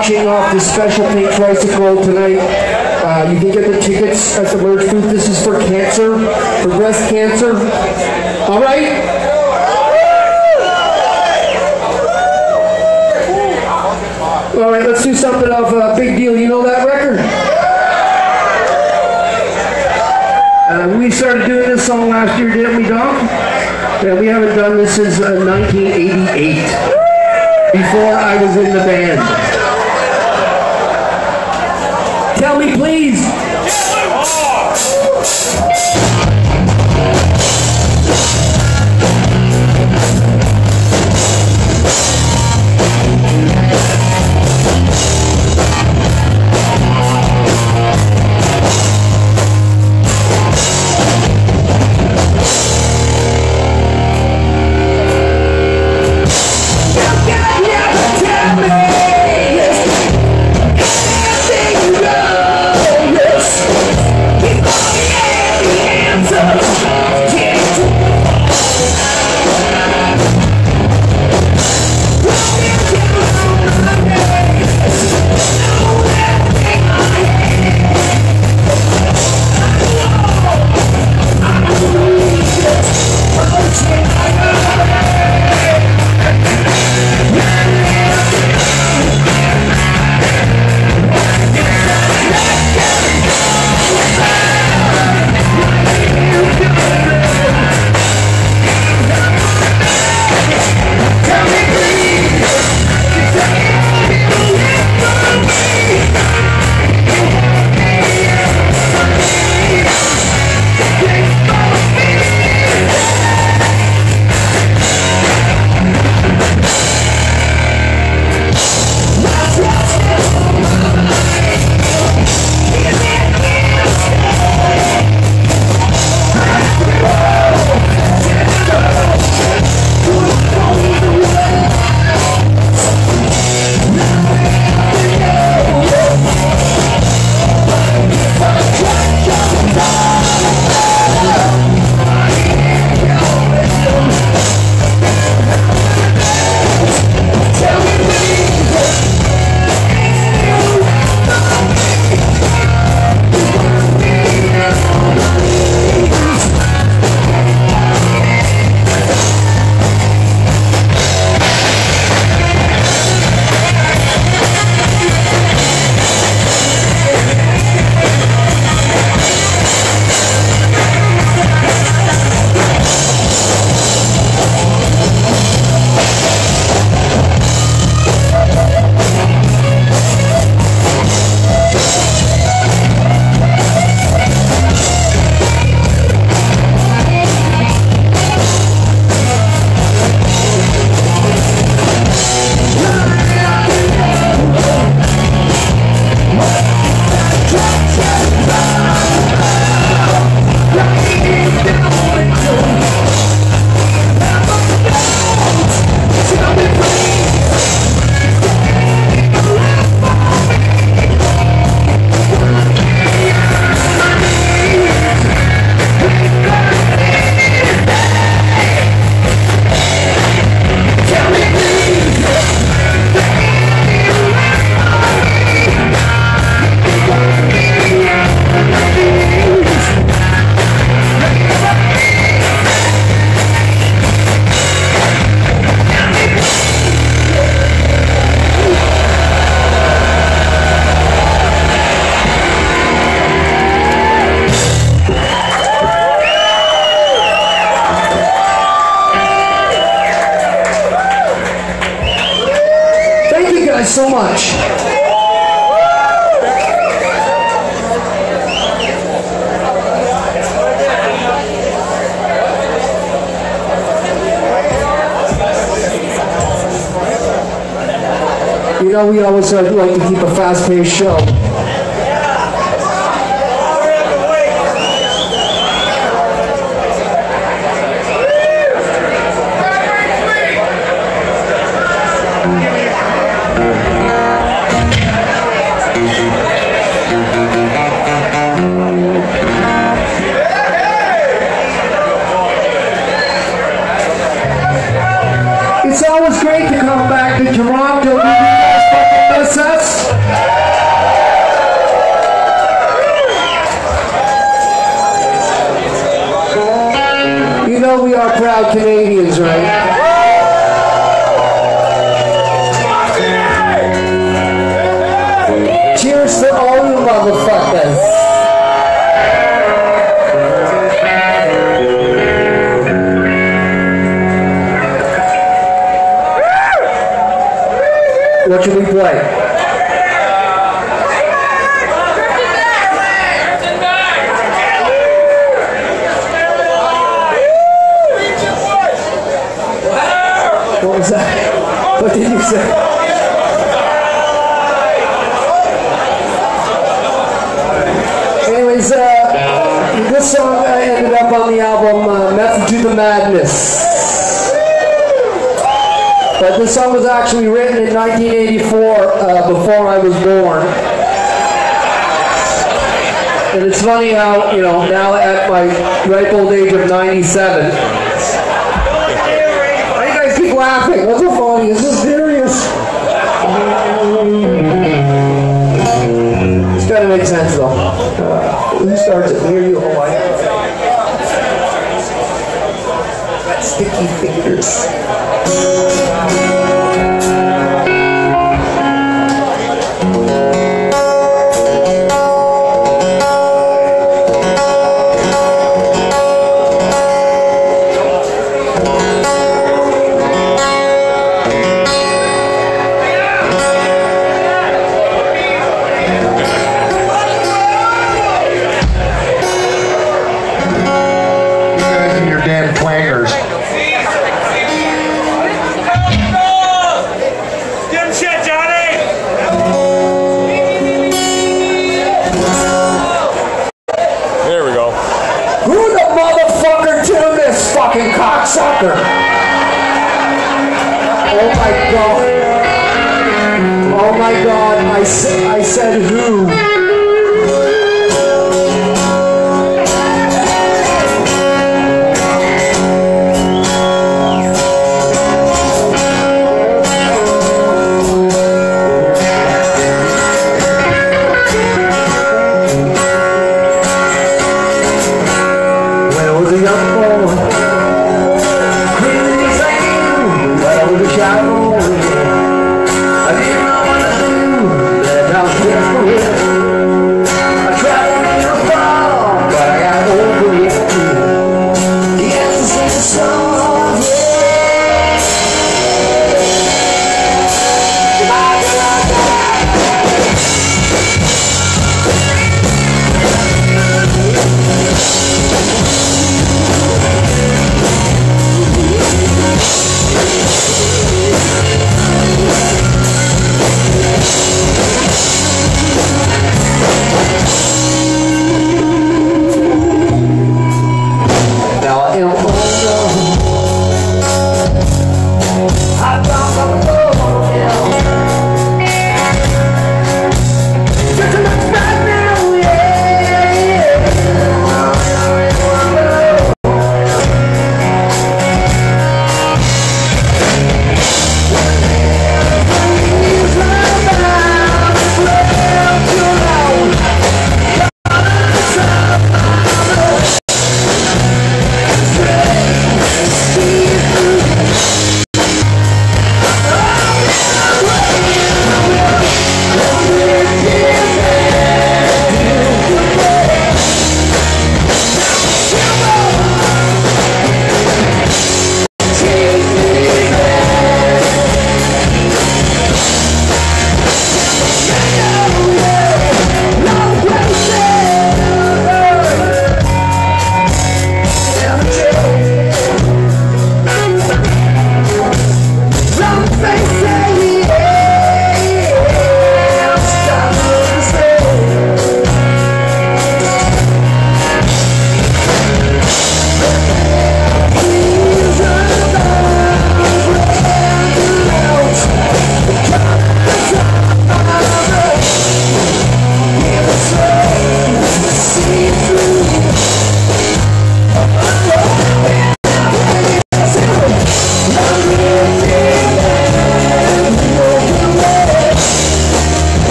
auctioning off this special pink tricycle tonight. Uh, you can get the tickets at the merch booth. This is for cancer, for breast cancer. All right? All right, let's do something of a big deal. You know that record? Uh, we started doing this song last year, didn't we, Dom? Yeah, we haven't done this since uh, 1988, before I was in the band. You know, we always uh, like to keep a fast-paced show. It's always great to come back to Toronto success? You know we are proud Canadians, right? Cheers to all you motherfuckers. What should we play? That? What did you say? Anyways, uh, this song uh, ended up on the album uh, Method to the Madness. But this song was actually written in 1984, uh, before I was born. And it's funny how, you know, now at my ripe old age of 97, why you guys laughing? What's so funny? Is this serious? It's gotta make sense though. Uh, who starts it? Me you? Oh, sticky fingers. Fucking cocksucker? Oh my god. Oh my god, I I said who? Young boy,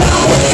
Johnny.